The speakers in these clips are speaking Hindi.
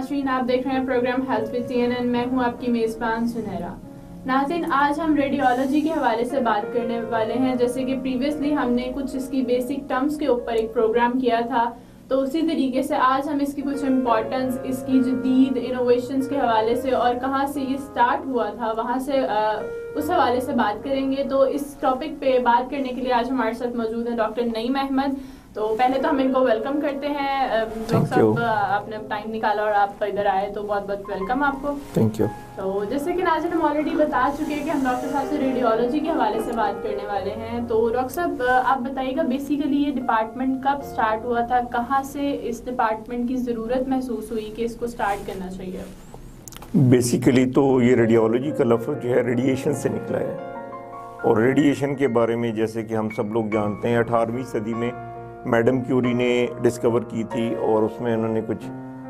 नाजरीन आप देख रहे हैं प्रोग्राम हेल्थ विद सीएनएन मैं हूँ आपकी मेज़बान सुनहरा। नाजिन आज हम रेडियोलॉजी के हवाले से बात करने वाले हैं। जैसे कि प्रीवियसली हमने कुछ इसकी बेसिक टर्म्स के ऊपर एक प्रोग्राम किया था तो उसी तरीके से आज हम इसकी कुछ इम्पोर्टेंस इसकी जदीद इनोवेशंस के हवाले से और कहाँ से ये स्टार्ट हुआ था वहाँ से आ, उस हवाले से बात करेंगे। तो इस टॉपिक पे बात करने के लिए आज हमारे साथ मौजूद हैं डॉक्टर नईम अहमद। तो पहले तो हम इनको वेलकम करते हैं। डॉक्टर साहब आपने टाइम निकाला और आप इधर आए तो बहुत बहुत वेलकम आपको। थैंक यू तो जैसे कि नाजिन हम ऑलरेडी बता चुके हैं कि हम डॉक्टर साहब से रेडियोलॉजी के हवाले से बात करने वाले हैं। तो डॉक्टर साहब आप बताइएगा बेसिकली ये डिपार्टमेंट कब स्टार्ट हुआ था? कहाँ से इस डिपार्टमेंट की ज़रूरत महसूस हुई कि इसको स्टार्ट करना चाहिए? बेसिकली तो ये रेडियोलॉजी का लफ्ज़ जो है रेडिएशन से निकला है। और रेडिएशन के बारे में जैसे कि हम सब लोग जानते हैं अठारहवीं सदी में मैडम क्यूरी ने डिस्कवर की थी और उसमें उन्होंने कुछ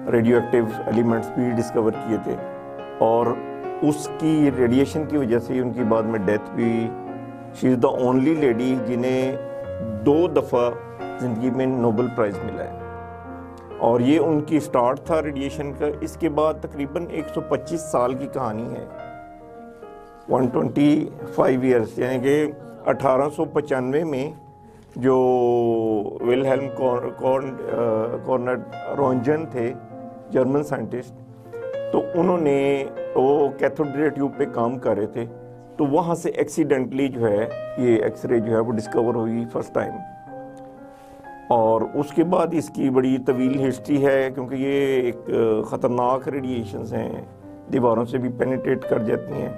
रेडियो एक्टिव एलिमेंट्स भी डिस्कवर किए थे। और उसकी रेडिएशन की वजह से उनकी बाद में डेथ भी she is the only lady जिन्हें दो दफ़ा ज़िंदगी में नोबल प्राइज़ मिला है। और ये उनकी स्टार्ट था रेडिएशन का। इसके बाद तकरीबन 125 साल की कहानी है। 125 ईयर्स यानी कि अठारह में जो विलहेल्म कॉर्नर रोंजन थे, जर्मन साइंटिस्ट तो उन्होंने वो कैथोड ट्यूब पे काम कर रहे थे तो वहाँ से एक्सीडेंटली जो है, ये एक्सरे जो है वो डिस्कवर हुई फ़र्स्ट टाइम। और उसके बाद इसकी बड़ी तवील हिस्ट्री है, क्योंकि ये एक ख़तरनाक रेडिएशंस हैं, दीवारों से भी पेनिट्रेट कर जाती हैं।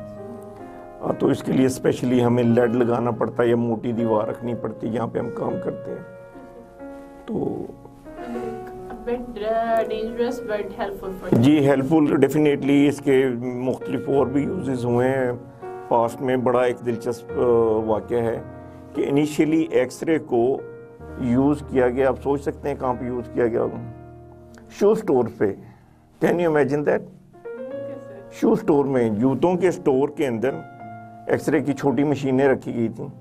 हाँ, तो इसके लिए स्पेशली हमें लेड लगाना पड़ता है या मोटी दीवार रखनी पड़ती है जहाँ पे हम काम करते हैं। तो जी हेल्पफुल डेफिनेटली इसके मुख्तलिफ़ और भी यूजेस हुए हैं। पास्ट में बड़ा एक दिलचस्प वाक़ है कि इनिशियली एक्सरे को यूज़ किया गया। आप सोच सकते हैं कहाँ पे यूज़ किया गया शू स्टोर पे। Can you imagine that shoe store में जूतों के स्टोर के अंदर एक्सरे की छोटी मशीनें रखी गई थी।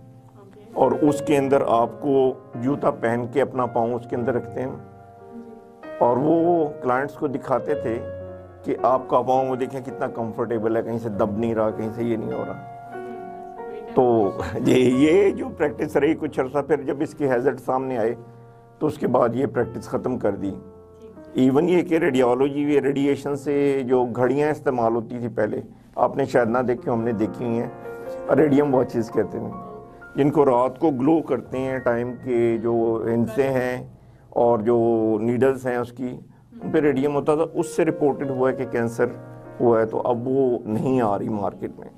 और उसके अंदर आपको जूता पहन के अपना पाँव उसके अंदर रखते हैं। और वो क्लाइंट्स को दिखाते थे कि आपका पाँव वो देखें कितना कंफर्टेबल है कहीं से दब नहीं रहा कहीं से ये नहीं हो रहा। तो ये ये जो प्रैक्टिस रही कुछ अर्सा फिर जब इसके हैजर्ड सामने आए तो उसके बाद ये प्रैक्टिस ख़त्म कर दी। इवन ये कि रेडियोलॉजी रेडिएशन से जो घड़ियाँ इस्तेमाल होती थी पहले आपने शायद ना देखी हमने देखी हुई हैं। रेडियम वॉचेस कहते हैं। जिनको रात को ग्लो करते हैं टाइम के जो हिंसे हैं और जो नीडल्स हैं उसकी उन पर रेडियम होता था उससे रिपोर्टेड हुआ है कि कैंसर हुआ है तो अब वो नहीं आ रही मार्केट में।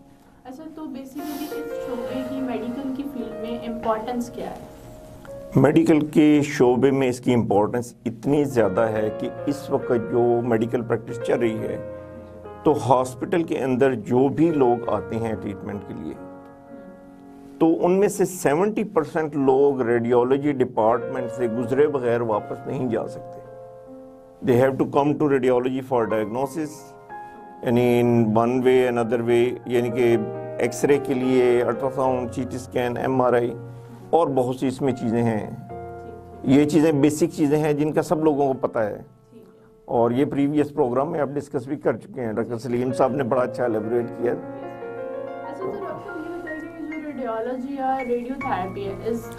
अच्छा तो बेसिकली इस शोबे की मेडिकल की फ़ील्ड में इम्पोर्टेंस क्या है? मेडिकल के शोबे में इसकी इम्पोर्टेंस इतनी ज़्यादा है कि इस वक्त जो मेडिकल प्रैक्टिस चल रही है तो हॉस्पिटल के अंदर जो भी लोग आते हैं ट्रीटमेंट के लिए तो उनमें से 70 परसेंट लोग रेडियोलॉजी डिपार्टमेंट से गुजरे बगैर वापस नहीं जा सकते। They have to come to radiology for diagnosis यानी in one way another way यानी कि एक्सरे के लिए ultrasound C T scan M R I और बहुत सी इसमें चीज़ें हैं। ये चीज़ें बेसिक चीज़ें हैं जिनका सब लोगों को पता है। और ये प्रीवियस प्रोग्राम में आप डिस्कस भी कर चुके हैं। डॉक्टर सलीम साहब ने बड़ा अच्छा एलेबोरेट किया। अच्छा तो रेडियोलॉजी या रेडियोथेरेपी है इस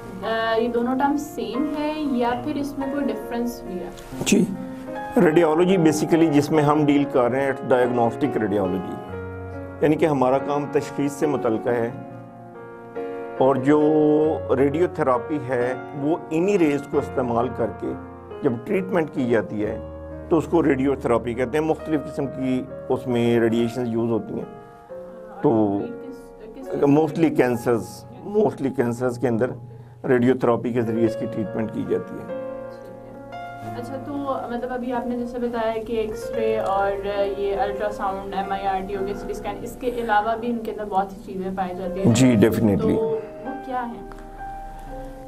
ये दोनों टर्म सेम है या फिर इसमें कोई डिफरेंस भी है? जी रेडियोलॉजी बेसिकली जिसमें हम डील कर रहे हैं डायग्नोस्टिक रेडियोलॉजी यानी कि हमारा काम तशखीस से मुतल है। और जो रेडियोथेरापी है वो इन्हीं रेज को इस्तेमाल करके जब ट्रीटमेंट की जाती है तो उसको रेडियोथेरापी कहते हैं। मुख्तलिफ़ किस्म की उसमें रेडिएशन यूज़ होती हैं। तो मोस्टली कैंसर्स मोस्टली कैंसर्स के अंदर रेडियोथेरापी के ज़रिए इसकी ट्रीटमेंट की जाती है। अच्छा तो मतलब अभी आपने जैसे बताया कि एक्सरे और ये ultrasound M I R T हो गया स्कैन इसके अलावा भी इनके अंदर बहुत सी चीज़ें पाई जाती हैं। जी डेफिनेटली तो वो क्या है?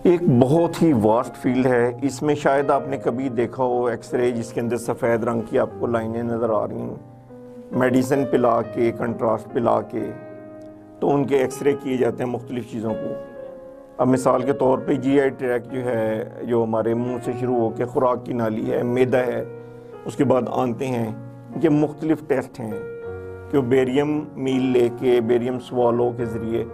एक बहुत ही वास्ट फ़ील्ड है। इसमें शायद आपने कभी देखा हो एक्सरे जिसके अंदर सफ़ेद रंग की आपको लाइनें नज़र आ रही हैं। मेडिसिन पिला के कंट्रास्ट पिला के तो उनके एक्सरे किए जाते हैं मुख्तलिफ़ चीज़ों को। अब मिसाल के तौर पे जीआई ट्रैक जो है, जो हमारे मुँह से शुरू होकर खुराक की नाली है, मैदा है, उसके बाद आंते हैं। ये मुख्तलिफ़ टेस्ट हैं कि बेरियम मील लेके बेरियम सवालों के ज़रिए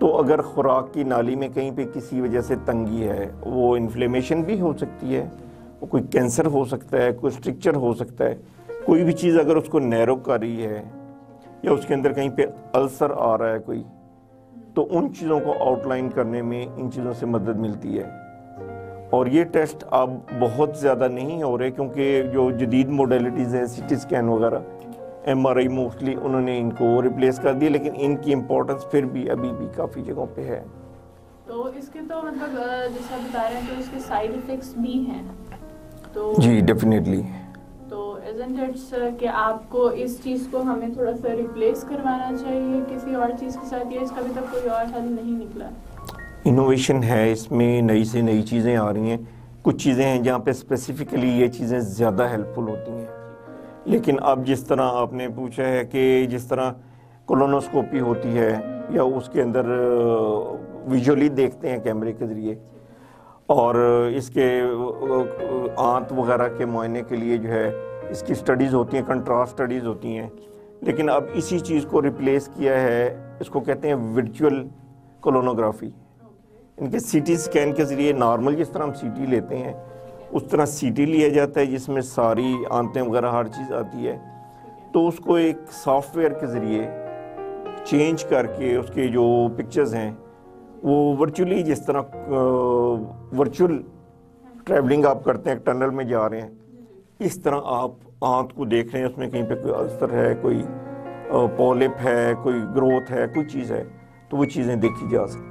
तो अगर खुराक की नाली में कहीं पे किसी वजह से तंगी है, वो इन्फ्लेमेशन भी हो सकती है, वो कोई कैंसर हो सकता है, कोई स्ट्रक्चर हो सकता है, कोई भी चीज़ अगर उसको नैरो कर रही है, या उसके अंदर कहीं पे अल्सर आ रहा है कोई तो उन चीज़ों को आउटलाइन करने में इन चीज़ों से मदद मिलती है। और ये टेस्ट अब बहुत ज़्यादा नहीं हो रहे, क्योंकि जो जदीद मोडलिटीज़ हैं सी टी स्कैन वगैरह एम आर आई मोस्टली उन्होंने इनको रिप्लेस कर दिया लेकिन इनकी इम्पोर्टेंस फिर भी अभी भी काफ़ी जगहों पे है। तो इसके तो मतलब जैसे बता रहे हैं तो इसके साइड इफ़ेक्ट्स भी हैं। तो जी डेफिनेटली तो इजंट इट्स कि आपको इस चीज़ को हमें थोड़ा सा रिप्लेस करवाना चाहिए किसी और चीज़ के साथ या इसका अभी तक कोई और हल नहीं निकला? इनोवेशन है इसमें नई से नई चीज़ें आ रही हैं। कुछ चीज़ें हैं जहाँ पे स्पेसिफिकली ये चीज़ें ज़्यादा हेल्पफुल होती हैं। लेकिन अब जिस तरह आपने पूछा है कि जिस तरह कोलोनोस्कोपी होती है या उसके अंदर विजुअली देखते हैं कैमरे के ज़रिए, और इसके आंत वगैरह के मुआयने के लिए जो है इसकी स्टडीज़ होती हैं कंट्रास्ट स्टडीज़ होती हैं, लेकिन अब इसी चीज़ को रिप्लेस किया है, इसको कहते हैं वर्चुअल कोलोनोग्राफी इनके सीटी स्कैन के ज़रिए नॉर्मल जिस तरह हम सीटी लेते हैं उस तरह सीटी लिया जाता है जिसमें सारी आंतें वगैरह हर चीज़ आती है। तो उसको एक सॉफ्टवेयर के ज़रिए चेंज करके उसके जो पिक्चर्स हैं, वो वर्चुअली जिस तरह वर्चुअल ट्रैवलिंग आप करते हैं टनल में जा रहे हैं, इस तरह आप आंत को देख रहे हैं, उसमें कहीं पे कोई अल्सर है, कोई पॉलिप है, कोई ग्रोथ है, कोई चीज़ है तो वो चीज़ें देखी जा सकती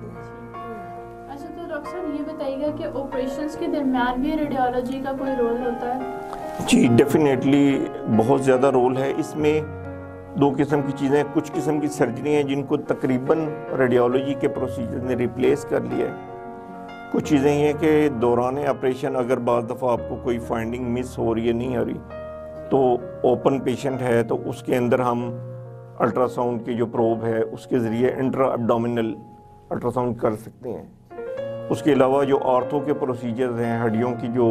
बताइएगा कि ऑपरेशंस के दरमियान भी रेडियोलॉजी का कोई रोल होता है? जी डेफिनेटली बहुत ज़्यादा रोल है। इसमें दो किस्म की चीज़ें कुछ किस्म की सर्जरी हैं जिनको तकरीबन रेडियोलॉजी के प्रोसीजर ने रिप्लेस कर लिया है। कुछ चीज़ें ये हैं कि दौरान ऑपरेशन अगर बाज़ दफ़ा आपको कोई फाइंडिंग मिस हो रही है, नहीं हो रही तो ओपन पेशेंट है तो उसके अंदर हम अल्ट्रासाउंड की जो प्रोब है, उसके ज़रिए इंट्रा अब्डोमिनल अल्ट्रासाउंड कर सकते हैं। उसके अलावा जो औरतों के प्रोसीजर्स हैं, हड्डियों की जो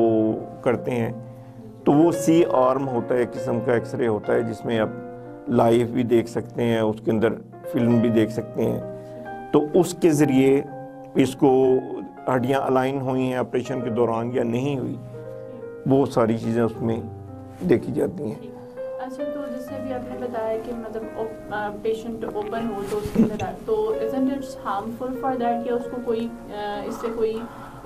करते हैं तो वो सी आर्म होता है, एक किस्म का एक्सरे होता है, जिसमें आप लाइव भी देख सकते हैं, उसके अंदर फ़िल्म भी देख सकते हैं। तो उसके ज़रिए इसको हड्डियाँ अलाइन हुई हैं ऑपरेशन के दौरान या नहीं हुई, वो सारी चीज़ें उसमें देखी जाती हैं। अच्छा तो जैसे अभी आपने बताया कि मतलब पेशेंट ओपन हो तो उसके अंदर तो isn't it's harmful for that या उसको कोई इससे कोई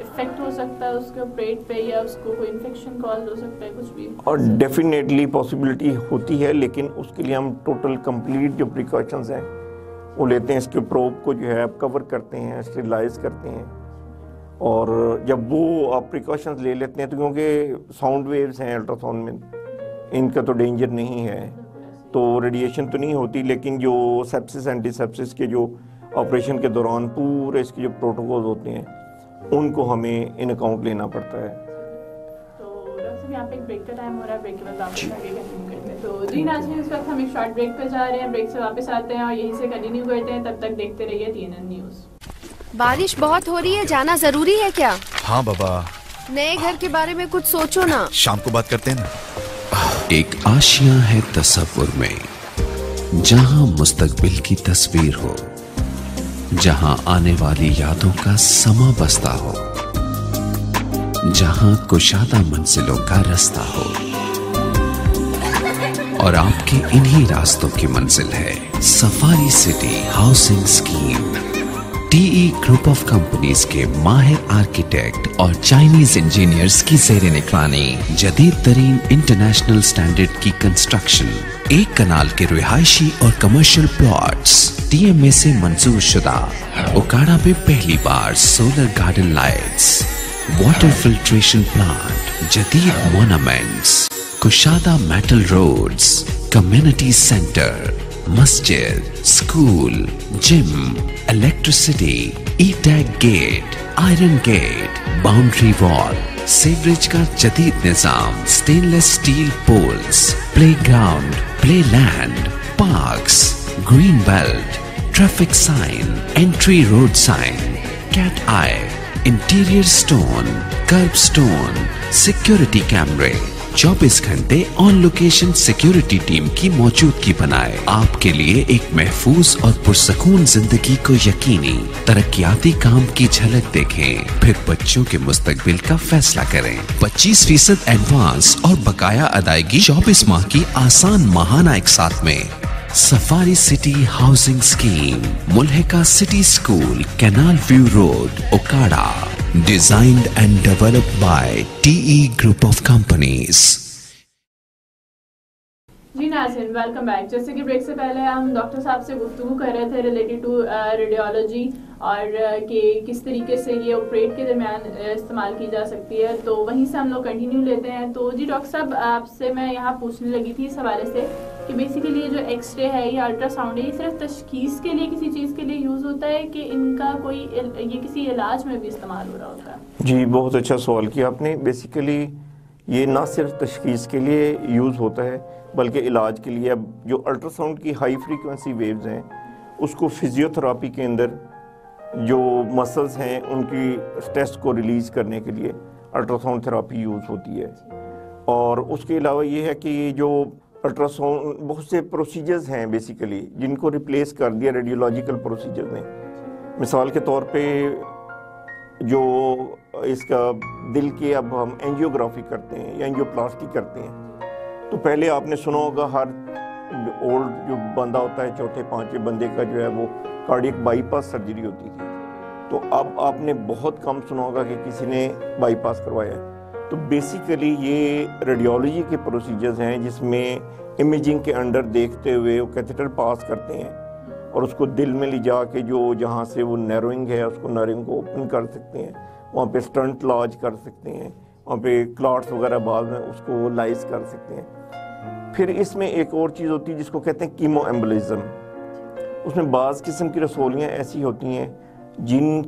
इफ़ेक्ट हो सकता है उसके पेट पे या उसको कोई इन्फेक्शन कॉज हो सकता है, कुछ भी? और डेफिनेटली पॉसिबिलिटी होती है, लेकिन उसके लिए हम टोटल कंप्लीट जो प्रिकॉशंस हैं, वो लेते हैं। इसके प्रोब को जो है आप कवर करते हैं स्टेलाइज करते हैं। और जब वो आप प्रिकॉशंस ले लेते हैं तो क्योंकि साउंड वेव्स हैं अल्ट्रासाउंड में इनका तो डेंजर नहीं है। तो रेडिएशन तो नहीं होती लेकिन जो सेप्सिस एंटीसेप्सिस के जो ऑपरेशन के दौरान पूरे इसके जो प्रोटोकॉल होते हैं उनको हमें इन अकाउंट लेना पड़ता है। तो जी। नाजरीन इस वक्त हम एक शॉर्ट ब्रेक पे जा रहे हैं ब्रेक से वापस आते हैं और यहीं से कंटिन्यू करते हैं। तब तक देखते रहिए टीएनएन न्यूज़ बारिश बहुत हो रही है जाना ज़रूरी है क्या? हाँ बाबा। नए घर के बारे में कुछ सोचो ना। शाम को बात करते हैं ना। एक आशिया है तस्वुर में, जहाँ मुस्तकबिल की तस्वीर हो, जहाँ आने वाली यादों का समा बसता हो, जहाँ कुशादा मंजिलों का रास्ता हो। और आपके इन्हीं रास्तों की मंजिल है, Safari City Housing Scheme. TE group of companies के माहिर आर्किटेक्ट और चाइनीज़ इंजीनियर्स की जेर निगरानी जदीद तरीन इंटरनेशनल स्टैंडर्ड की कंस्ट्रक्शन, एक कनाल के रिहायशी और कमर्शियल प्लॉट्स, टीएमए से मंजूर शुदा ओकाड़ा में पहली बार solar garden lights, water filtration plant, जदीद मोनामेंट्स, कुशादा मेटल रोड्स, कम्युनिटी सेंटर मस्जिद school gym electricity e tag gate iron gate boundary wall sewerage का जदीद निज़ाम stainless steel poles playground play land park green belt traffic sign entry road sign cat eye interior stone kerb stone security कैमरे 24 घंटे ऑन लोकेशन सिक्योरिटी टीम की मौजूदगी बनाए। आपके लिए एक महफूज और पुरसकून ज़िंदगी को यकीनी, तरक्याती काम की झलक देखें। फिर बच्चों के मुस्तकबिल का फैसला करें। 25 फ़ीसद एडवांस और बकाया अदायगी 24 माह की आसान माहाना एक साथ में। Safari City housing Scheme मुल्हिका city school canal view road Okara designed and developed by TE Group of Companies. जी नाजिन वेलकम बैक जैसे कि ब्रेक से पहले हम डॉक्टर साहब से गुफ्तु कर रहे थे रिलेटेड टू रेडियोलॉजी और uh, कि किस तरीके से ये ऑपरेट के दरमियान uh, इस्तेमाल की जा सकती है। तो वहीं से हम लोग कंटिन्यू लेते हैं। तो जी डॉक्टर साहब आपसे मैं यहाँ पूछने लगी थी इस हवाले से कि बेसिकली ये जो एक्सरे है या अल्ट्रासाउंड है ये सिर्फ़ तशखीस के लिए किसी चीज़ के लिए यूज़ होता है कि इनका कोई ये किसी इलाज में भी इस्तेमाल हो रहा होता है? जी बहुत अच्छा सवाल किया आपने। बेसिकली ये ना सिर्फ़ तशखीस के लिए यूज़ होता है, बल्कि इलाज के लिए अब जो अल्ट्रासाउंड की हाई फ्रीक्वेंसी वेव्स हैं, उसको फिजियोथेरापी के अंदर जो मसल्स हैं, उनकी स्ट्रेस को रिलीज़ करने के लिए अल्ट्रासाउंड थेरापी यूज़ होती है। और उसके अलावा ये है कि जो अल्ट्रासाउंड बहुत से प्रोसीजर्स हैं बेसिकली जिनको रिप्लेस कर दिया रेडियोलॉजिकल प्रोसीजर ने। मिसाल के तौर पे जो इसका दिल के अब हम एंजियोग्राफी करते हैं, या एंजियोप्लास्टी करते हैं। तो पहले आपने सुना होगा, हर ओल्ड जो बंदा होता है, चौथे, पाँचवें बंदे का जो है, वो कार्डियक बाईपास सर्जरी होती थी। तो अब आपने बहुत कम सुना होगा कि किसी ने बाईपास करवाया है। तो बेसिकली ये रेडियोलॉजी के प्रोसीजर्स हैं, जिसमें इमेजिंग के अंडर देखते हुए वो कैथेटर पास करते हैं और उसको दिल में ले जा के जो जहाँ से वो नैरोइंग है, उसको नैरोइंग को ओपन कर सकते हैं। वहाँ पे स्टंट लॉज कर सकते हैं, वहाँ पे क्लॉट्स वगैरह बाद में उसको लाइज कर सकते हैं। फिर इसमें एक और चीज़ होती है जिसको कहते हैं कीमो एम्बोलिज्म उसमें बाज़ किस्म की रसोलियाँ ऐसी होती हैं जिन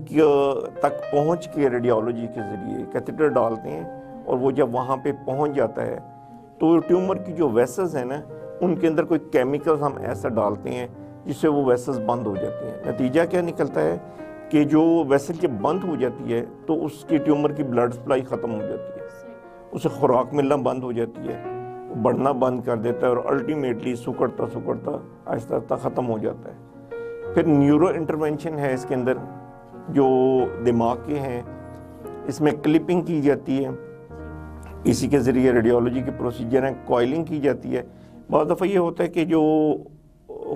तक पहुँच के रेडियोलॉजी के ज़रिए कैथेटर डालते हैं और वो जब वहाँ पे पहुँच जाता है तो ट्यूमर की जो वेसल्स हैं ना, उनके अंदर कोई केमिकल्स हम ऐसा डालते हैं जिससे वो वेसल्स बंद हो जाती हैं। नतीजा क्या निकलता है? कि जो वेसल जब बंद हो जाती है तो उसकी ट्यूमर की ब्लड सप्लाई ख़त्म हो जाती है। उसे खुराक मिलना बंद हो जाती है। बढ़ना बंद कर देता है और अल्टीमेटली सुकड़ता सुकड़ता, आहिस्ता आहिस्ता ख़त्म हो जाता है। फिर न्यूरो इंटरवेंशन है इसके अंदर, जो दिमाग के हैं। इसमें क्लिपिंग की जाती है। इसी के ज़रिए रेडियोलॉजी के प्रोसीजर हैं कॉइलिंग की जाती है। बहुत दफ़ा ये होता है कि जो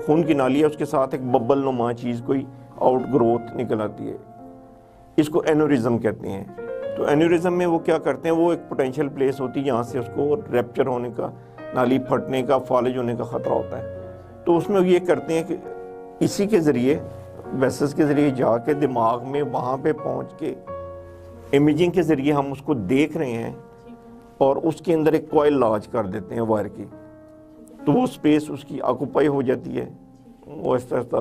खून की नाली है उसके साथ एक बब्बल नुमा चीज़ कोई आउट ग्रोथ निकल आती है। इसको एनोरिज्म कहते हैं। तो एनोरिज्म में वो क्या करते हैं? वो एक पोटेंशियल प्लेस होती है जहाँ से उसको रैप्चर होने का, नाली फटने का फॉलेज होने का ख़तरा होता है। तो उसमें ये करते हैं कि इसी के ज़रिए वेसेस के ज़रिए जाके दिमाग में वहाँ पे पहुँच के इमेजिंग के ज़रिए हम उसको देख रहे हैं और उसके अंदर एक कॉयल लॉज कर देते हैं वायर की। तो वो स्पेस उसकी ऑक्यूपाई हो जाती है। वो ऐसा ऐसा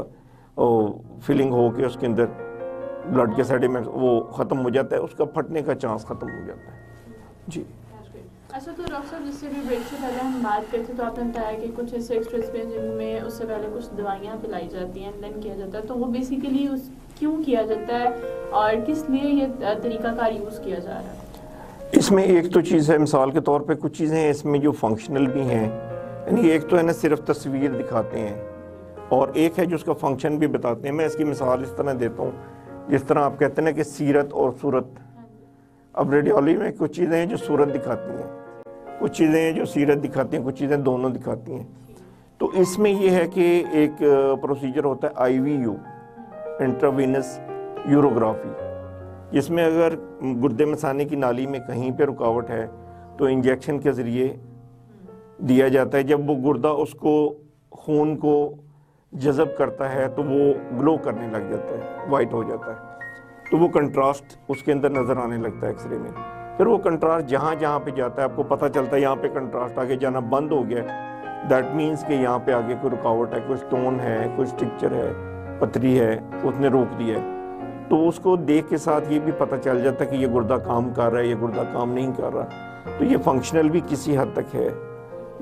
फिलिंग हो के उसके अंदर ब्लड के सेडिमेंट वो ख़त्म हो जाता है उसका फटने का चांस ख़त्म हो जाता है। जी। अच्छा तो डॉक्टर साहब जिससे भी ब्रेक से पहले हम बात करते तो आपने बताया कि कुछ ऐसे एक्सप्रेस जिनमें उससे पहले कुछ दवाइयाँ पिलाई जाती हैं देन किया जाता है। तो वो बेसिकली उस क्यों किया जाता है और किस लिए ये तरीकाकार यूज़ किया जा रहा है? इसमें एक तो चीज़ है मिसाल के तौर पे कुछ चीज़ें हैं इसमें जो फंक्शनल भी हैं यानी एक तो है ना सिर्फ़ तस्वीर दिखाते हैं। और एक है जो उसका फ़ंक्शन भी बताते हैं। मैं इसकी मिसाल इस तरह देता हूँ, जिस तरह आप कहते हैं ना कि सीरत और सूरत। अब रेडियोलॉजी में कुछ चीज़ें हैं जो सूरत दिखाती हैं। कुछ चीज़ें हैं जो सीरत दिखाती हैं, कुछ चीज़ें दोनों दिखाती हैं। तो इसमें यह है कि एक प्रोसीजर होता है I V U intravenous urography जिसमें अगर गुर्दे मसाने की नाली में कहीं पे रुकावट है तो इंजेक्शन के ज़रिए दिया जाता है। जब वो गुर्दा उसको, खून को जज़ब करता है तो वो ग्लो करने लग जाता है वाइट हो जाता है। तो वो कंट्रास्ट उसके अंदर नज़र आने लगता है एक्सरे में। फिर वो कंट्रास्ट जहाँ जहाँ पे जाता है, आपको पता चलता है यहाँ पे कंट्रास्ट आगे जाना बंद हो गया दैट मीन्स कि यहाँ पे आगे कोई रुकावट है, कोई स्टोन है, कोई स्ट्रक्चर है, पथरी है, उसने रोक दिया है। तो उसको देख के साथ ये भी पता चल जाता है कि ये गुर्दा काम कर रहा है, ये गुर्दा काम नहीं कर रहा। तो ये फंक्शनल भी किसी हद तक है।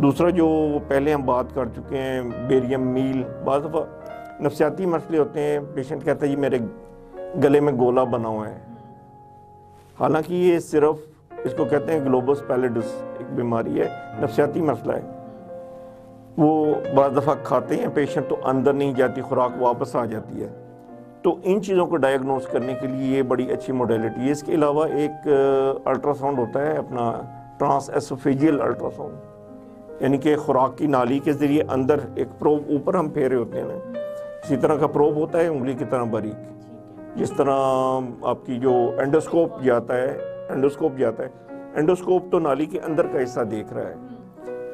दूसरा जो पहले हम बात कर चुके हैं, बेरियम मील बाद दफ़ा नफसियाती मसले होते हैं, पेशेंट कहता है जी मेरे गले में गोला बना हुआ है। हालाँकि ये सिर्फ़, इसको कहते हैं, ग्लोबस पैलेडस एक बीमारी है, नफसियाती मसला है। वो बज दफ़ा खाते हैं, पेशेंट तो अंदर नहीं जाती, खुराक वापस आ जाती है। तो इन चीज़ों को डायग्नोस करने के लिए ये बड़ी अच्छी मोडेलिटी है। इसके अलावा एक अल्ट्रासाउंड होता है, अपना ट्रांस एसोफेजियल अल्ट्रासाउंड। यानी कि खुराक की नाली के ज़रिए अंदर एक प्रोब, ऊपर हम फेरे होते हैं। इसी तरह का प्रोब होता है, उंगली की तरह बारीक। जिस तरह आपकी जो एंडोस्कोप जाता है, एंडोस्कोप जाता है, एंडोस्कोप तो नाली के अंदर का हिस्सा देख रहा है।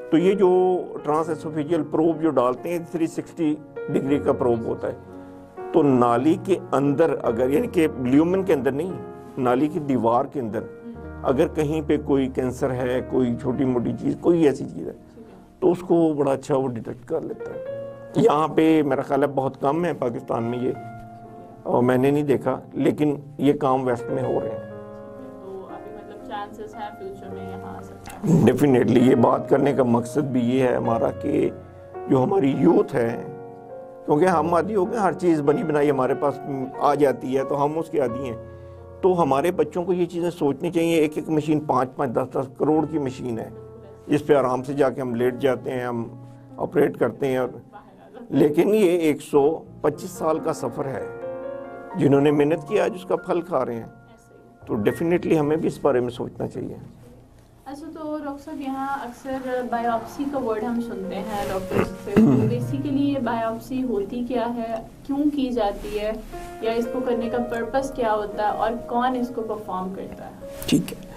तो ये जो ट्रांस एसोफिजियल प्रोब जो डालते हैं 360 डिग्री का प्रोब होता है। तो नाली के अंदर अगर, यानी कि ल्यूमन के अंदर नहीं, नाली की दीवार के अंदर, अगर कहीं पे कोई कैंसर है, कोई छोटी मोटी चीज़, कोई ऐसी चीज़ है तो उसको बड़ा अच्छा वो डिटेक्ट कर लेता है। यहाँ पे मेरा ख्याल है बहुत कम है पाकिस्तान में ये और मैंने नहीं देखा लेकिन ये काम वेस्ट में हो रहे हैं। डेफिनेटली मतलब ये बात करने का मकसद भी ये है हमारा कि जो हमारी यूथ है क्योंकि हम आदि हो गए हर चीज़ बनी बनाई हमारे पास आ जाती है तो हम उसके आदि हैं। तो हमारे बच्चों को ये चीज़ें सोचनी चाहिए एक एक मशीन पाँच पाँच दस दस करोड़ की मशीन है। जिस पे आराम से जाके हम लेट जाते हैं हम ऑपरेट करते हैं और लेकिन ये 125 साल का सफ़र है। जिन्होंने मेहनत की आज उसका फल खा रहे हैं। तो डेफिनेटली हमें भी इस बारे में सोचना चाहिए। अच्छा तो डॉक्टर साहब यहाँ अक्सर बायोप्सी का वर्ड हम सुनते हैं डॉक्टर से। तो बेसिकली ये बायोप्सी होती क्या है? क्यों की जाती है? या इसको करने का पर्पस क्या होता है? और कौन इसको परफॉर्म करता है? ठीक है।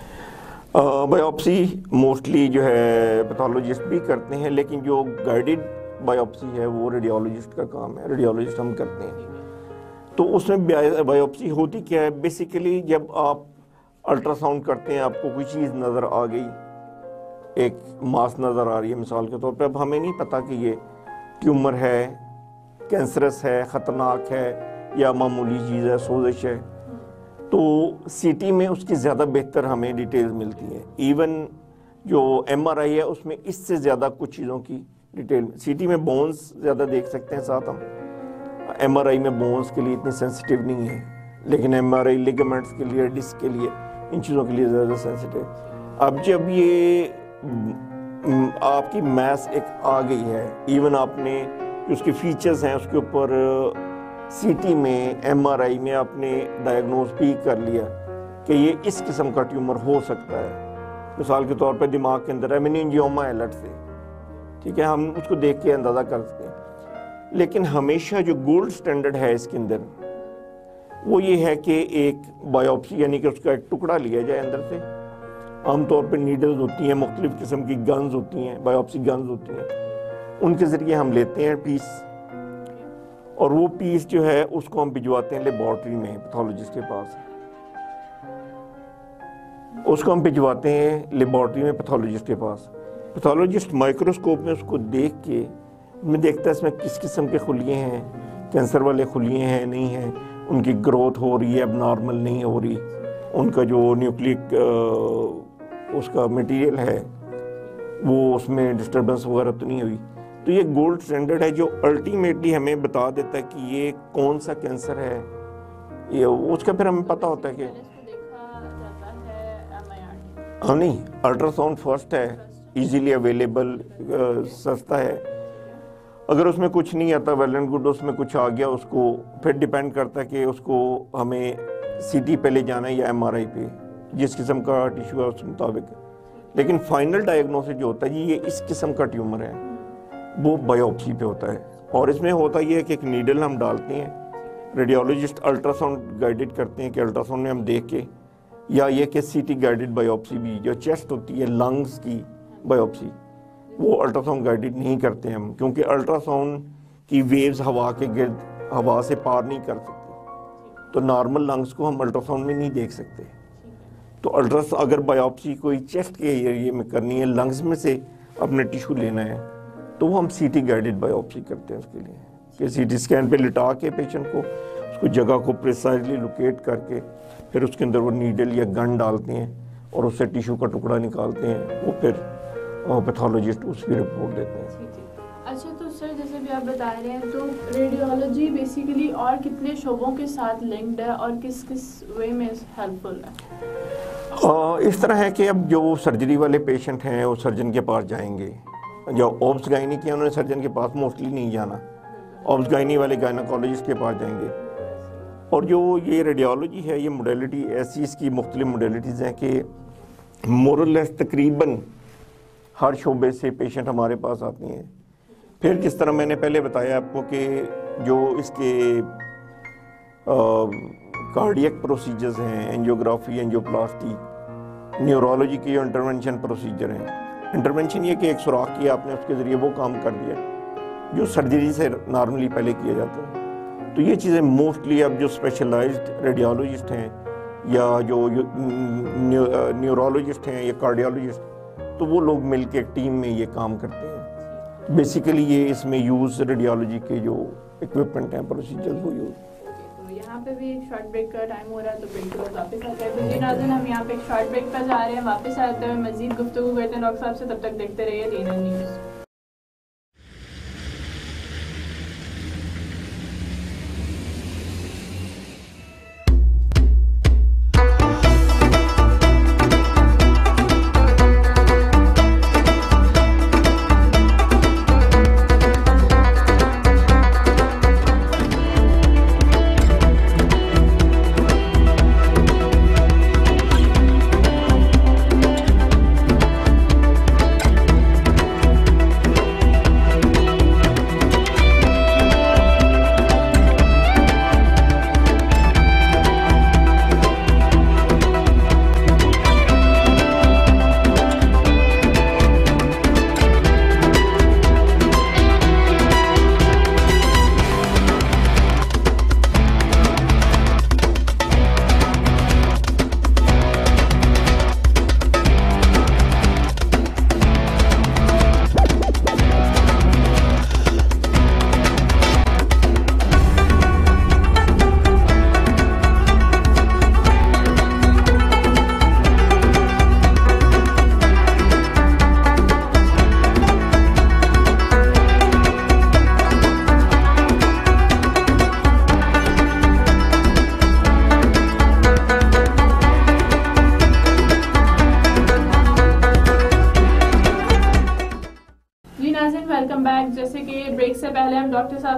बायोप्सी मोस्टली जो है पैथोलॉजिस्ट भी करते हैं, लेकिन जो गाइडेड बायोप्सी है, वो रेडियोलॉजिस्ट का काम है। रेडियोलॉजिस्ट हम करते हैं। तो उसमें बायोप्सी होती क्या है? बेसिकली जब आप अल्ट्रासाउंड करते हैं, आपको कोई चीज़ नज़र आ गई, एक मास नज़र आ रही है मिसाल के तौर पर अब हमें नहीं पता कि ये ट्यूमर है कैंसरस है, ख़तरनाक है, या मामूली चीज़ है, सोजिश है। तो सीटी में उसकी ज़्यादा बेहतर हमें डिटेल्स मिलती हैं। इवन जो एमआरआई है, उसमें इससे ज़्यादा कुछ चीज़ों की डिटेल सीटी में बोन्स ज़्यादा देख सकते हैं साथ हम। एमआरआई में बोन्स के लिए इतनी सेंसिटिव नहीं है, लेकिन एम एमआरआई लिगामेंट्स के लिए डिस्क के लिए, इन चीज़ों के लिए ज़्यादा सेंसिटिव अब जब ये आपकी मैस एक आ गई है इवन आपने उसके फीचर्स हैं, उसके ऊपर सीटी में एमआरआई में आपने डायग्नोज भी कर लिया कि ये इस किस्म का ट्यूमर हो सकता है। मिसाल के तौर पे दिमाग के अंदर है है लट से। ठीक है, हम उसको देख के अंदाज़ा कर सकते हैं। लेकिन हमेशा जो गोल्ड स्टैंडर्ड है इसके अंदर, वो ये है कि एक बायोप्सी यानी कि उसका एक टुकड़ा लिया जाए अंदर से। आमतौर पर नीडल्स होती हैं, मुख्तलिफ़ किस्म की गन्स होती हैं बायोप्सी गन्स होती हैं। उनके ज़रिए हम लेते हैं पीस और वो पीस जो है, उसको हम भिजवाते हैं लेबॉर्ट्री में पैथोलॉजिस्ट के पास। उसको हम भिजवाते हैं लेबॉर्ट्री में पैथोलॉजिस्ट के पास। पैथोलॉजिस्ट माइक्रोस्कोप में उसको देख के, मैं देखता है इसमें किस किस्म के खुलिए हैं कैंसर वाले खुलिए हैं, नहीं हैं, उनकी ग्रोथ हो रही है अब नॉर्मल नहीं हो रही। उनका जो न्यूक्लिक उसका मटेरियल है, वो उसमें डिस्टर्बेंस वगैरह तो नहीं हुई। तो ये गोल्ड स्टैंडर्ड है जो अल्टीमेटली हमें बता देता है कि ये कौन सा कैंसर है। ये उसका फिर हमें पता होता है कि हाँ नहीं अल्ट्रासाउंड फ़र्स्ट है इजीली अवेलेबल सस्ता है। अगर उसमें कुछ नहीं आता वेल एंड गुड उसमें कुछ आ गया उसको फिर डिपेंड करता है कि उसको हमें सीटी पे ले जाना है या एमआरआई पे जिस किस्म का टिश्यू है उस मुताबिक। लेकिन फाइनल डायग्नोसिस जो होता है ये इस किस्म का ट्यूमर है। वो बायोप्सी पे होता है। और इसमें होता ये है कि एक नीडल हम डालते हैं रेडियोलॉजिस्ट अल्ट्रासाउंड गाइडेड करते हैं कि अल्ट्रासाउंड में हम देख के, या ये कि सीटी गाइडेड बायोप्सी भी, जो चेस्ट होती है लंग्स की बायोप्सी वो अल्ट्रासाउंड गाइडेड नहीं करते हम, क्योंकि अल्ट्रासाउंड की वेव्स हवा के गिर्द, हवा से पार नहीं कर सकती। तो नॉर्मल लंग्स को हम अल्ट्रासाउंड में नहीं देख सकते। तो अल्ट्रा अगर बायोप्सी कोई चेस्ट के एरिए में करनी है लंग्स में से अपने टिश्यू लेना है तो वो हम सीटी गाइडेड बायोप्सी करते हैं उसके लिए। कि सी स्कैन पे लिटा के पेशेंट को उसको जगह को प्रिसाइजली लोकेट करके फिर उसके अंदर वो नीडल या गन डालते हैं और उससे टिश्यू का टुकड़ा निकालते हैं वो फिर पैथोलॉजिस्ट उसकी रिपोर्ट देते हैं। अच्छा तो सर जैसे भी आप बता रहे हैं तो रेडियोलॉजी बेसिकली और कितने शोबों के साथ लिंक्ड है और किस किस वे में हेल्पफुल है? आ, इस तरह है कि अब जो सर्जरी वाले पेशेंट हैं वो सर्जन के पास जाएँगे। जो ऑब्स गायनी किया उन्होंने सर्जन के पास मोस्टली नहीं जाना। ऑब्स गायनी वाले गायनाकोलॉजिस्ट के पास जाएँगे। और जो ये रेडियोलॉजी है, ये मोडेलिटी ऐसी इसकी मुख्तलि मोडेलिटीज़ हैं कि मोरलेस तकरीबन हर शोबे से पेशेंट हमारे पास आती हैं। फिर जिस तरह मैंने पहले बताया आपको कि जो इसके कार्डियक प्रोसीजर्स हैं एंजियोग्राफी एंजियोप्लास्टी न्यूरोलॉजी के जो इंटरवेंशन प्रोसीजर हैं इंटरवेंशन ये कि एक सुराख किया आपने, उसके ज़रिए वो काम कर दिया, जो सर्जरी से नॉर्मली पहले किया जाता है। तो ये चीज़ें मोस्टली अब जो स्पेशलाइज्ड रेडियोलॉजिस्ट हैं, या जो न्यूरोलॉजिस्ट हैं, या कार्डियोलॉजिस्ट तो वो लोग मिल के टीम में ये काम करते हैं। बेसिकली ये इसमें यूज़ रेडियोलॉजी के जो इक्विपमेंट हैं प्रोसीजर वो यूज़ यहाँ पे भी शॉर्ट ब्रेक का टाइम हो रहा है तो बिल्कुल वापस आते हैं। जी नाजन हम यहाँ पे एक शॉर्ट ब्रेक पर जा रहे हैं, वापस आते हुए मजीद गुफ्तु करते हैं। डॉक्टर साहब से तब तक देखते रहिए डी न्यूज़।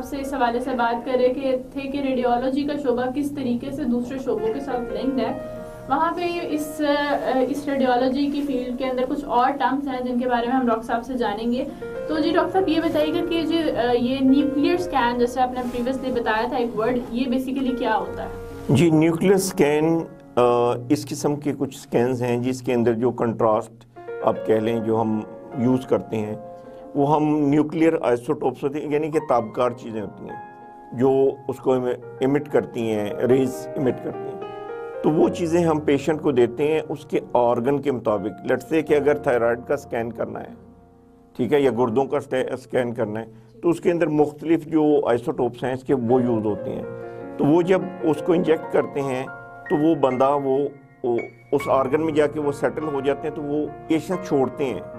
डॉक्टर साहब से इस हवाले से बात कर रहे थे कि रेडियोलॉजी का शोबा किस तरीके से दूसरे शोबों के साथ लिंक्ड है। वहाँ पे इस इस रेडियोलॉजी की फ़ील्ड के अंदर कुछ और टर्म्स हैं जिनके बारे में हम डॉक्टर साहब से जानेंगे। तो जी डॉक्टर साहब, ये बताइएगा कि जो, ये न्यूक्लियर स्कैन जैसे आपने प्रीवियसली बताया था, एक वर्ड ये बेसिकली क्या होता है? जी न्यूक्लियर स्कैन इस किस्म के कुछ स्कैन हैं जिसके अंदर जो कंट्रास्ट आप कह लें, जो हम यूज़ करते हैं। वो हम न्यूक्लियर आइसोटोप्स होते हैं यानी कि ताबकार चीज़ें होती हैं जो उसको इमिट करती हैं रेज इमिट करती हैं। तो वो चीज़ें हम पेशेंट को देते हैं उसके ऑर्गन के मुताबिक। लेट से कि अगर थायराइड का स्कैन करना है ठीक है या गुर्दों का स्कैन करना है तो उसके अंदर मुख्तलिफ़ जो आइसोटोप्स हैं इसके वो यूज़ होते हैं। तो वो जब उसको इंजेक्ट करते हैं तो वो बंदा वो, वो उस ऑर्गन में जाके वो सेटल हो जाते हैं तो वो पेशेंट छोड़ते हैं।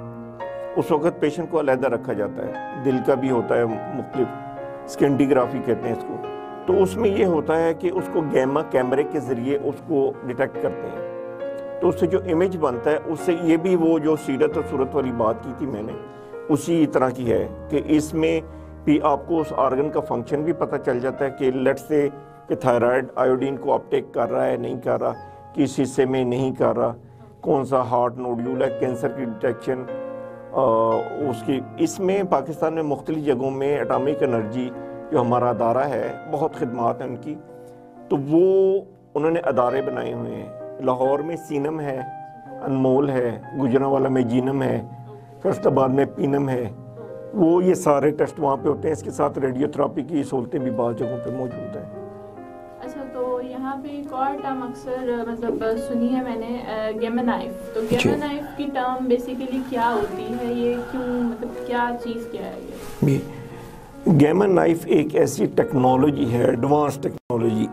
उस वक्त पेशेंट को अलहदा रखा जाता है। दिल का भी होता है मुख्तलिफ़। स्किनटीग्राफी कहते हैं इसको। तो उसमें ये होता है कि उसको गैमा कैमरे के ज़रिए उसको डिटेक्ट करते हैं। तो उससे जो इमेज बनता है, उससे ये भी वो जो सीरत और सूरत वाली बात की थी मैंने, उसी तरह की है कि इसमें भी आपको उस आर्गन का फ़ंक्शन भी पता चल जाता है कि लट से कि थायराइड आयोडीन को अपटेक कर रहा है, नहीं कर रहा, किस हिस्से में नहीं कर रहा, कौन सा हार्ट नोड्यूल है कैंसर की डिटेक्शन उसकी, इसमें पाकिस्तान में मुख्तलि जगहों में एटॉमिक एनर्जी जो हमारा अदारा है, बहुत खदमात हैं उनकी। तो वो, उन्होंने अदारे बनाए हुए हैं। लाहौर में सीनम है, अनमोल है, गुजरावाला में जीनम है, फैसलाबाद में पीनम है। वो ये सारे टेस्ट वहाँ पे होते हैं, इसके साथ रेडियोथेरापी की सहूलतें भी बहुत जगहों पे मौजूद हैं। यहाँ पे एक और टर्म अक्सर मतलब सुनी है मैंने गेमा नाइफ तो गेमा नाइफ की टर्म बेसिकली क्या होती है? ये क्यों मतलब क्या चीज़ क्या है ये? गेमा नाइफ एक ऐसी टेक्नोलॉजी है एडवांस टेक्नोलॉजी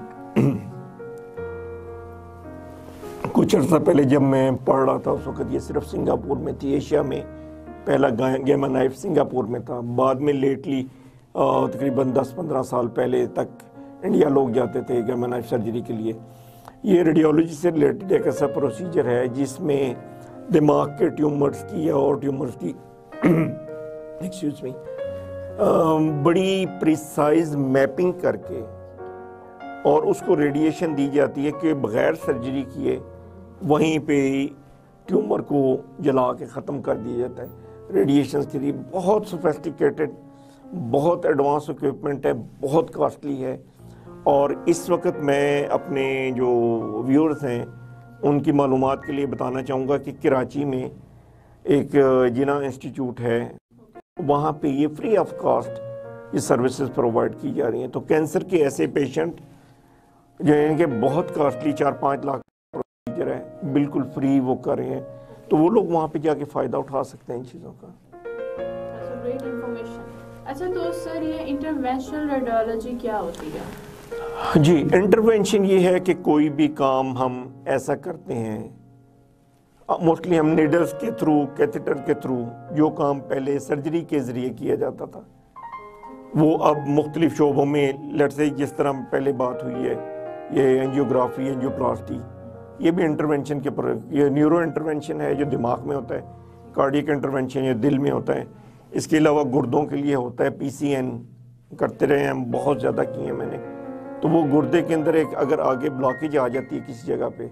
कुछ अर्सा पहले जब मैं पढ़ रहा था उस वक्त ये सिर्फ़ सिंगापुर में थी एशिया में। पहला गेमा नाइफ सिंगापुर में था। बाद में लेटली तकरीबन 10-15 साल पहले तक इंडिया लोग जाते थे गैमा नाइफ सर्जरी के लिए। ये रेडियोलॉजी से रिलेटेड एक ऐसा प्रोसीजर है जिसमें दिमाग के ट्यूमर्स की और ट्यूमर्स की एक्सक्यूज मी बड़ी प्रिसाइज मैपिंग करके और उसको रेडिएशन दी जाती है कि बगैर सर्जरी किए वहीं पे ट्यूमर को जला के ख़त्म कर दिया जाता है। रेडिएशन के लिए बहुत सोफेस्टिकेटेड बहुत एडवांस इक्विपमेंट है, बहुत कॉस्टली है। और इस वक्त मैं अपने जो व्यूअर्स हैं, उनकी मालूम के लिए बताना चाहूँगा कि कराची में एक जिना इंस्टीट्यूट है। वहाँ पे ये फ्री ऑफ़ कॉस्ट ये सर्विसेज़ प्रोवाइड की जा रही हैं। तो कैंसर के ऐसे पेशेंट जो इनके बहुत कॉस्टली चार पाँच लाख प्रोसीजर है, बिल्कुल फ्री वो कर रहे हैं। तो वो लोग वहाँ पे जाके फ़ायदा उठा सकते हैं इन चीज़ों का। अच्छा तो सर ये इंटरवेंशनल रेडियोलॉजी क्या होती है? जी इंटरवेंशन ये है कि कोई भी काम हम ऐसा करते हैं। मोस्टली हम नीडल्स के थ्रू कैथेटर के थ्रू जो काम पहले सर्जरी के ज़रिए किया जाता था। वो अब मुख्तलिफ़ शोबों में लट से जिस तरह पहले बात हुई है, ये एंजियोग्राफी एंजियोप्लास्टी ये भी इंटरवेंशन के ये न्यूरो इंटरवेंशन है जो दिमाग में होता है कार्डियक इंटरवेंशन ये दिल में होता है। इसके अलावा गुर्दों के लिए होता है पीसीएन करते रहे हैं, बहुत ज़्यादा किए हैं मैंने। तो वो गुर्दे के अंदर एक अगर आगे ब्लॉकेज आ जाती है किसी जगह पे,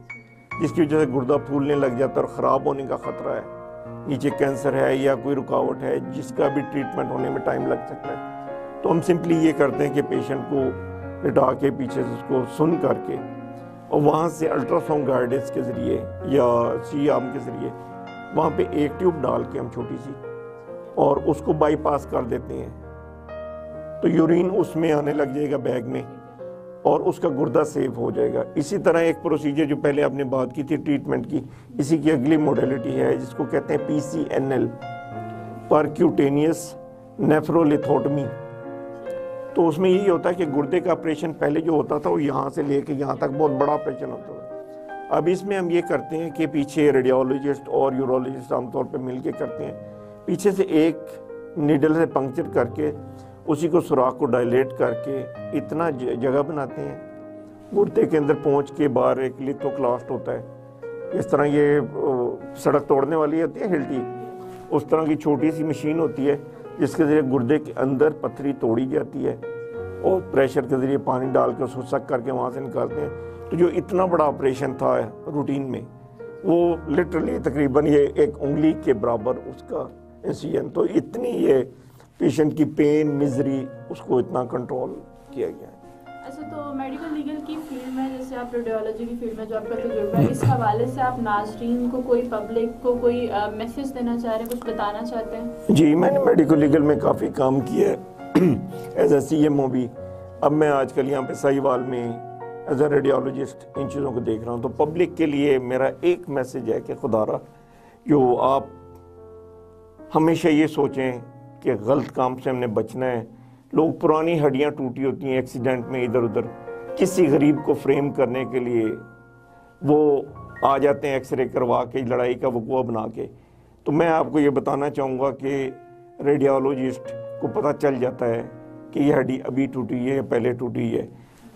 जिसकी वजह से गुर्दा फूलने लग जाता है और ख़राब होने का ख़तरा है, नीचे कैंसर है या कोई रुकावट है, जिसका भी ट्रीटमेंट होने में टाइम लग सकता है। तो हम सिंपली ये करते हैं कि पेशेंट को लिटा के पीछे से उसको सुन करके और वहाँ से अल्ट्रासाउंड गाइडेंस के ज़रिए या सी आर्म के ज़रिए वहाँ पे एक ट्यूब डाल के हम छोटी सी और उसको बाईपास कर देते हैं। तो यूरिन उसमें आने लग जाएगा बैग में। और उसका गुर्दा सेव हो जाएगा। इसी तरह एक प्रोसीजर जो पहले आपने बात की थी ट्रीटमेंट की, इसी की अगली मोडेलिटी है, जिसको कहते हैं P C N L percutaneous nephrolithotomy तो उसमें यही होता है कि गुर्दे का ऑपरेशन पहले जो होता था, वो यहाँ से लेके यहाँ तक बहुत बड़ा ऑपरेशन होता था। अब इसमें हम ये करते हैं कि पीछे रेडियोलॉजिस्ट और यूरोलॉजिस्ट आमतौर पर मिल के करते हैं। पीछे से एक नीडल से पंक्चर करके उसी को सुराख को डायलेट करके इतना जगह बनाते हैं। गुर्दे के अंदर पहुँच के बाहर एक लिथोक्लास्ट होता है। इस तरह ये सड़क तोड़ने वाली होती है हिल्टी। उस तरह की छोटी सी मशीन होती है, जिसके ज़रिए गुर्दे के अंदर पथरी तोड़ी जाती है और प्रेशर के ज़रिए पानी डाल के उसको सक करके वहाँ से निकालते हैं। तो जो इतना बड़ा ऑपरेशन था रूटीन में, वो लिटरली तकरीबन ये एक उंगली के बराबर उसका इंसिजन तो इतनी ये पेशेंट की पेन मिजरी उसको इतना कंट्रोल किया गया है। अच्छा तो मेडिकल लीगल की फ़ील्ड में जैसे आप रेडियोलॉजी की फ़ील्ड में जो आपका तजुर्बा है इस हवाले से आप नाजरीन को कोई पब्लिक को कोई मैसेज देना चाह रहे हैं कुछ बताना चाहते हैं? जी मैंने मेडिकल लीगल में काफ़ी काम किया है। As a C M O भी अब मैं आजकल यहाँ पे साहिवाल में एज ए रेडियोलॉजिस्ट इन चीज़ों को देख रहा हूँ। तो पब्लिक के लिए मेरा एक मैसेज है कि खुदारा जो आप हमेशा ये सोचें कि गलत काम से हमने बचना है। लोग पुरानी हड्डियाँ टूटी होती हैं एक्सीडेंट में इधर उधर किसी गरीब को फ्रेम करने के लिए वो आ जाते हैं एक्सरे करवा के, लड़ाई का वकुआ बना के। तो मैं आपको ये बताना चाहूँगा कि रेडियोलॉजिस्ट को पता चल जाता है कि ये हड्डी अभी टूटी है या पहले टूटी है।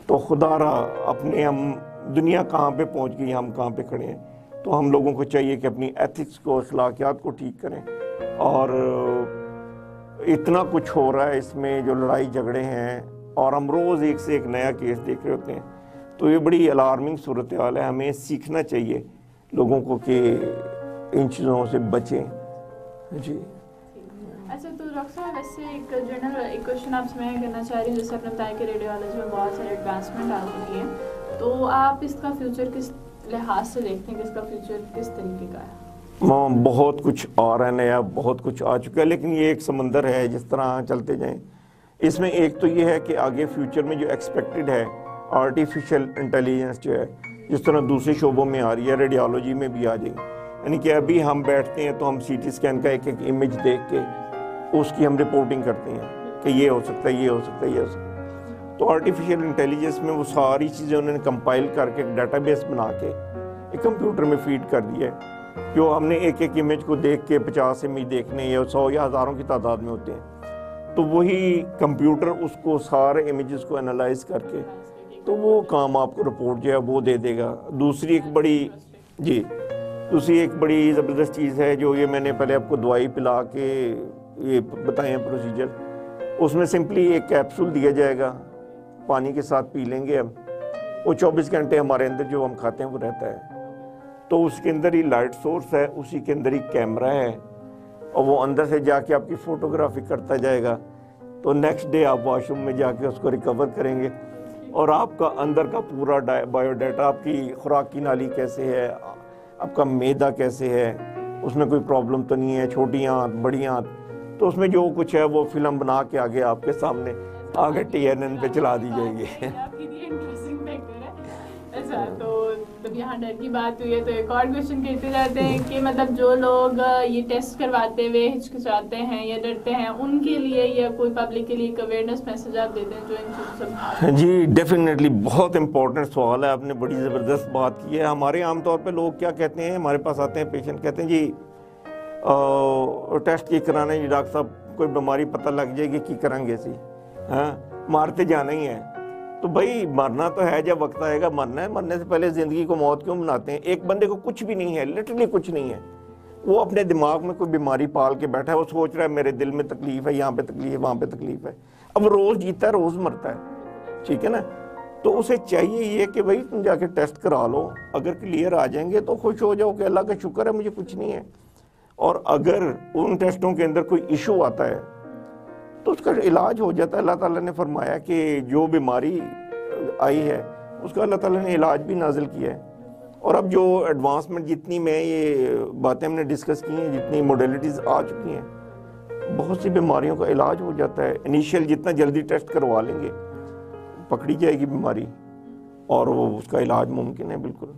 तो खुदा रहा अपने हम दुनिया कहाँ पे पहुँच गई, हम कहाँ पे खड़े हैं? तो हम लोगों को चाहिए कि अपनी एथिक्स को, अखलाकियात को ठीक करें। और इतना कुछ हो रहा है इसमें, जो लड़ाई झगड़े हैं, और हम रोज़ एक से एक नया केस देख रहे होते हैं। तो ये बड़ी अलार्मिंग सूरत हाल है। हमें सीखना चाहिए लोगों को कि इन चीज़ों से बचें। जी। अच्छा तो डॉक्टर साहब, वैसे एक जनरल एक क्वेश्चन आपसे मैं करना चाह रही हूँ। जैसे आपने बताया कि रेडियोलॉजी में बहुत सारे एडवांसमेंट आ चुकी हैं। तो आप इसका फ्यूचर किस लिहाज से देखते हैं? कि इसका फ्यूचर किस तरीके का है? बहुत कुछ आ रहा है, नया बहुत कुछ आ चुका है, लेकिन ये एक समंदर है, जिस तरह चलते जाएँ। इसमें एक तो ये है कि आगे फ्यूचर में जो एक्सपेक्टेड है आर्टिफिशियल इंटेलिजेंस जो है, जिस तरह दूसरे शोबों में आ रही है रेडियोलॉजी में भी आ जाएगी यानी कि अभी हम बैठते हैं तो हम सी टी स्कैन का एक एक इमेज देख के उसकी हम रिपोर्टिंग करते हैं कि ये हो सकता है, ये हो सकता है, ये हो सकता है। तो आर्टिफिशियल इंटेलिजेंस में वो सारी चीज़ें उन्होंने कंपाइल करके एक डाटाबेस बना के एक कंप्यूटर में फ़ीड कर दिया है। जो हमने एक एक इमेज को देख के पचास इमेज देखने या सौ या हज़ारों की तादाद में होते हैं? तो वही कंप्यूटर उसको सारे इमेजेस को एनालाइज करके तो वो काम आपको रिपोर्ट जो है वो दे देगा। दूसरी एक बड़ी, जी, दूसरी एक बड़ी ज़बरदस्त चीज़ है जो ये मैंने पहले आपको दवाई पिला के ये बताए हैं प्रोसीजर उसमें सिंपली एक कैप्सूल दिया जाएगा। पानी के साथ पी लेंगे हम। वो 24 घंटे हमारे अंदर जो हम खाते हैं वो रहता है। तो उसके अंदर ही लाइट सोर्स है उसी के अंदर ही कैमरा है और वो अंदर से जाके आपकी फ़ोटोग्राफी करता जाएगा। तो नेक्स्ट डे आप वॉशरूम में जाके उसको रिकवर करेंगे और आपका अंदर का पूरा बायोडाटा आपकी खुराक की नाली कैसे है आपका मैदा कैसे है उसमें कोई प्रॉब्लम तो नहीं है छोटी आँत बड़ी आँत। तो उसमें जो कुछ है वो फ़िल्म बना के आगे आपके सामने आगे टी एन एन पे चला दी जाएगी। अच्छा तो यहाँ डर की बात हुई है तो एक और क्वेश्चन कहते जाते हैं कि मतलब जो लोग ये टेस्ट करवाते हुए हिचकिचाते हैं या डरते हैं उनके लिए या कोई पब्लिक के लिए एक अवेयरनेस मैसेज आप देते हैं जो इन चीज़ों से जी डेफिनेटली बहुत इंपॉर्टेंट सवाल है आपने बड़ी ज़बरदस्त बात की है। हमारे आमतौर पर लोग क्या कहते हैं हमारे पास आते हैं पेशेंट कहते हैं जी आ, टेस्ट की कराना जी डॉक्टर साहब कोई बीमारी पता लग जाएगी की करेंगे सी हाँ मारते जाना ही है। तो भाई मरना तो है, जब वक्त आएगा मरना है। मरने से पहले ज़िंदगी को मौत क्यों बनाते हैं? एक बंदे को कुछ भी नहीं है लिटरली कुछ नहीं है। वो अपने दिमाग में कोई बीमारी पाल के बैठा है, वो सोच रहा है, मेरे दिल में तकलीफ़ है, यहाँ पे तकलीफ़ है, वहाँ पे तकलीफ़ है। अब रोज़ जीता है रोज़ मरता है। ठीक है ना? तो उसे चाहिए ये कि भाई तुम जाके टेस्ट करा लो। अगर क्लियर आ जाएँगे तो खुश हो जाओ कि अल्लाह का शुक्र है, मुझे कुछ नहीं है। और अगर उन टेस्टों के अंदर कोई इशू आता है तो उसका इलाज हो जाता है। अल्लाह ताला ने फरमाया कि जो बीमारी आई है, उसका अल्लाह ताला ने इलाज भी नाजिल किया है। और अब जो एडवांसमेंट जितनी मैं ये बातें हमने डिस्कस की हैं, जितनी मोडलिटीज़ आ चुकी हैं, बहुत सी बीमारियों का इलाज हो जाता है। इनिशियल जितना जल्दी टेस्ट करवा लेंगे, पकड़ी जाएगी बीमारी, और वो उसका इलाज मुमकिन है, बिल्कुल।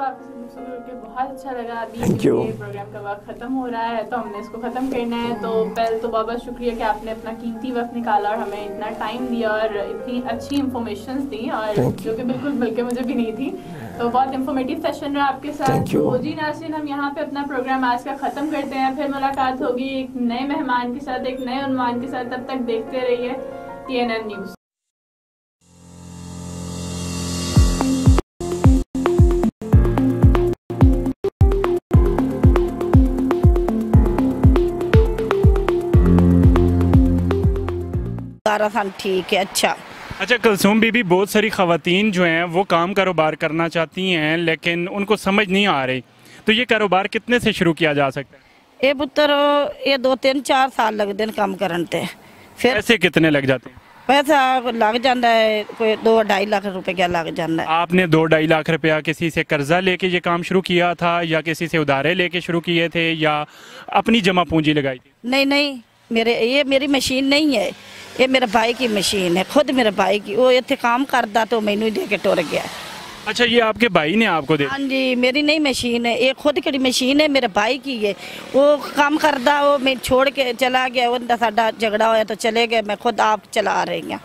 बहुत अच्छा लगा। अभी ये प्रोग्राम का वक्त खत्म हो रहा है तो हमने इसको खत्म करना है। तो पहले तो बाबा शुक्रिया कि आपने अपना कीमती वक्त निकाला और हमें इतना टाइम दिया और इतनी अच्छी इंफॉर्मेशन दी और जो कि बिल्कुल बल्कि मुझे भी नहीं थी। तो बहुत इन्फॉर्मेटिव सेशन रहा आपके साथ। तो जी नासिन हम यहाँ पे अपना प्रोग्राम आज का ख़त्म करते हैं। फिर मुलाकात होगी एक नए मेहमान के साथ एक नए उन्वान के साथ। तब तक देखते रहिए टी न्यूज़ सारा सन ठीक है अच्छा। अच्छा कलसूम बीबी बहुत सारी खातन जो हैं वो काम कारोबार करना चाहती हैं लेकिन उनको समझ नहीं आ रही। तो ये कारोबार कितने से शुरू किया जा सकता है? ये पुत्र ये दो तीन चार साल लगते हैं काम करने फिर ऐसे कितने लग जाते हैं? पैसा लग जाता है कोई दो ढाई लाख रुपया लग जाता है। आपने दो ढाई लाख रुपया किसी से कर्जा लेके ये काम शुरू किया था या किसी से उधारे लेके शुरू किए थे या अपनी जमा पूंजी लगाई थी? नहीं नहीं मेरे ये मेरी मशीन नहीं है। ये मेरे भाई की मशीन है खुद मेरे भाई की। वो इतने काम करता तो मैनू ही दे के टुर गया। अच्छा ये आपके भाई ने आपको दे हाँ जी मेरी नहीं मशीन है। ये खुद की मशीन है मेरे भाई की है। वो काम करता वो मैं छोड़ के चला गया। उनका साडा झगड़ा होया तो चले गए। मैं खुद आप चला रही हूँ।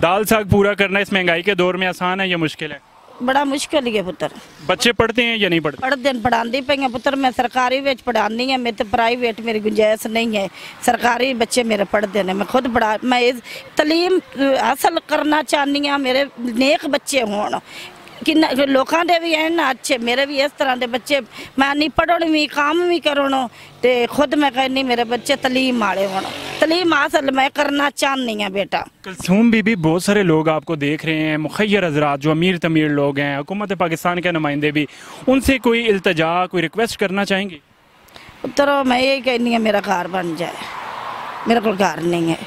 दाल साग पूरा करना इस महँगाई के दौर में आसान है या मुश्किल है? बड़ा मुश्किल ही है पुत्र बच्चे पढ़ते हैं या नहीं पढ़ते पढ़ते हैं पढ़ाती पे पुत्र मैं सरकारी बिच पढ़ानी है मेरे तो प्राइवेट मेरी गुंजाइश नहीं है सरकारी बच्चे मेरे पढ़ते हैं मैं खुद पढ़ा मैं तलीम हासिल करना चाहनी हाँ मेरे नेक बच्चे हों कि लोगों के भी हैं ना अच्छे मेरे भी इस तरह के बच्चे मैं नहीं पढ़न भी काम भी करो तो खुद मैं कहनी मेरे बच्चे तलीम वाले होना। तलीम हासिल मैं करना चाहनी हूँ बेटा। कलसूम बीबी बहुत सारे लोग आपको देख रहे हैं मुखैर हजरात जो अमीर तमीर लोग हैं हुकूमत पाकिस्तान के नुमाइंदे भी उनसे कोई इल्तजा कोई रिक्वेस्ट करना चाहेंगे? तो मैं यही कहनी है मेरा घर बन जाए मेरे को घर नहीं है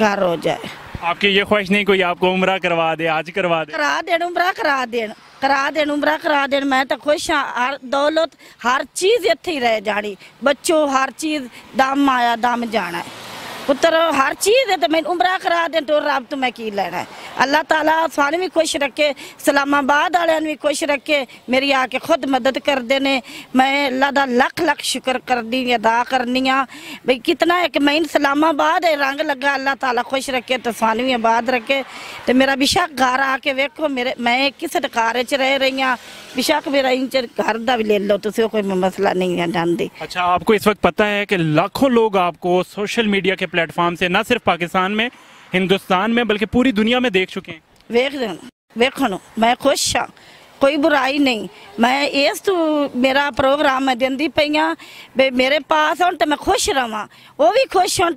घर हो जाए। आपकी ये ख्वाहिश नहीं कोई आपको उम्र करवा दे, आज करवा दे। करा देन, उम्र करा देन करा देन, उम्र करा देन। मैं तो खुश हाँ हर दौलत, हर चीज़ इतनी रह जानी। बच्चों, हर चीज़, दम आया, दम जाना है। पुत्र, हर चीज़ है तो मैं उम्र करा दे तो रब तो मैं की लेना है। अल्लाह ताला सारे भी खुश रखे इस्लामाबाद वाले भी खुश रखे, मेरी आके खुद मदद कर देने। मैं अल्लाह का लख लख शुक्र करनी अदा करनी हाँ भाई कितना है कि मैं इस्लामाबाद है, रंग लगा, अल्लाह ताला खुश रखे तो सानू भी आबाद रखे। तो मेरा बेशक घर आके वेखो, मेरे, मैं किस कार च रह रही हाँ बेशक मेरा इंच घर का भी ले लो तो कोई मसला नहीं है जानती अच्छा आपको इस वक्त पता है कि लाखों लोग आपको सोशल मीडिया के प्लेटफॉर्म से, न सिर्फ़ पाकिस्तान में, हिंदुस्तान में, बल्कि पूरी दुनिया में देख चुके हैं। मैं खुश हाँ कोई बुराई नहीं। मैं इस तू मेरा प्रोग्राम मैं दी पी हाँ, मेरे पास हूँ तो मैं खुश रहा वो भी खुश हूँ